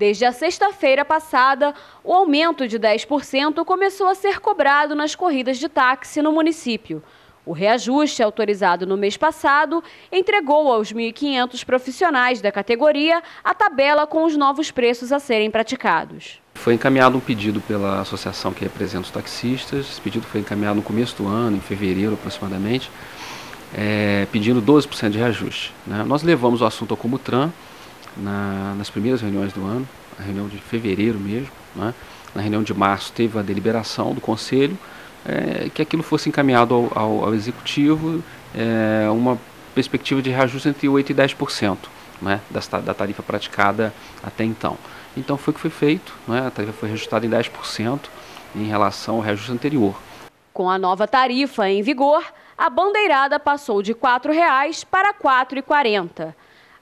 Desde a sexta-feira passada, o aumento de 10% começou a ser cobrado nas corridas de táxi no município. O reajuste, autorizado no mês passado, entregou aos 1.500 profissionais da categoria a tabela com os novos preços a serem praticados. Foi encaminhado um pedido pela associação que representa os taxistas. Esse pedido foi encaminhado no começo do ano, em fevereiro aproximadamente, é, pedindo 12% de reajuste. Né? Nós levamos o assunto ao Comutran na, nas primeiras reuniões do ano, a reunião de fevereiro mesmo. Né? Na reunião de março teve a deliberação do Conselho é, que aquilo fosse encaminhado ao, ao, ao Executivo é, uma perspectiva de reajuste entre 8% e 10% né, da, da tarifa praticada até então. Então foi o que foi feito, né, a tarifa foi reajustada em 10% em relação ao reajuste anterior. Com a nova tarifa em vigor, a bandeirada passou de R$ 4,00 para R$ 4,40.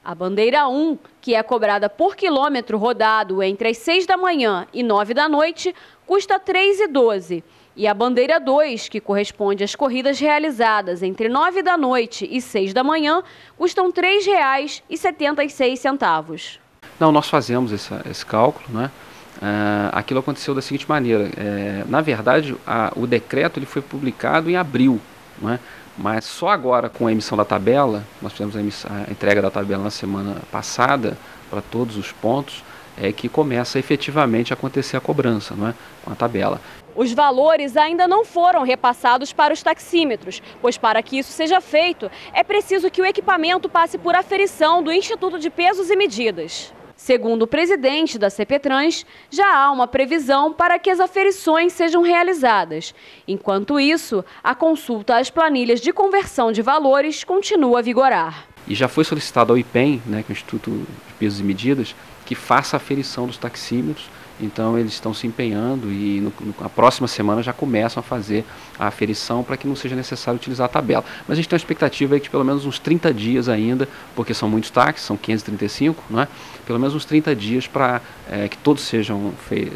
A bandeira 1, que é cobrada por quilômetro rodado entre as 6 da manhã e 9 da noite, custa R$ 3,12. E a bandeira 2, que corresponde às corridas realizadas entre 9 da noite e 6 da manhã, custam R$ 3,76. Não, nós fazemos esse, esse cálculo, né? Uh, aquilo aconteceu da seguinte maneira: é, na verdade, a, o decreto ele foi publicado em abril, né? mas só agora com a emissão da tabela, nós fizemos a, emissão, a entrega da tabela na semana passada para todos os pontos, é que começa efetivamente a acontecer a cobrança, não é? com a tabela. Os valores ainda não foram repassados para os taxímetros, pois para que isso seja feito, é preciso que o equipamento passe por aferição do Instituto de Pesos e Medidas. Segundo o presidente da CPTrans, já há uma previsão para que as aferições sejam realizadas. Enquanto isso, a consulta às planilhas de conversão de valores continua a vigorar. E já foi solicitado ao IPEM, né, que é o Instituto de Pesos e Medidas, que faça a aferição dos taxímetros. Então eles estão se empenhando e no, no, na próxima semana já começam a fazer a aferição para que não seja necessário utilizar a tabela. Mas a gente tem uma expectativa aí que pelo menos uns 30 dias ainda, porque são muitos táxis, são 535, não é? pelo menos uns 30 dias para é, que todos sejam,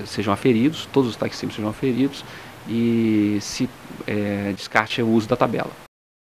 sejam aferidos, todos os taxímetros sejam aferidos e se é, descarte o uso da tabela.